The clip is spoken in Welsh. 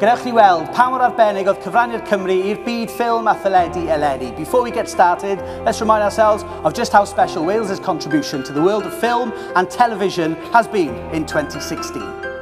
Gwnewch chi weld pa mor arbennig oedd cyfrannu'r Cymru i'r byd ffilm a theledu eleni. Before we get started, let's remind ourselves of just how special Wales's contribution to the world of film and television has been in 2016.